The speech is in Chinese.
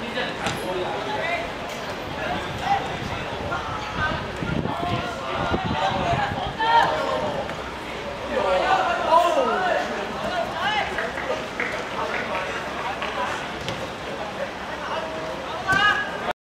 你这来多，你。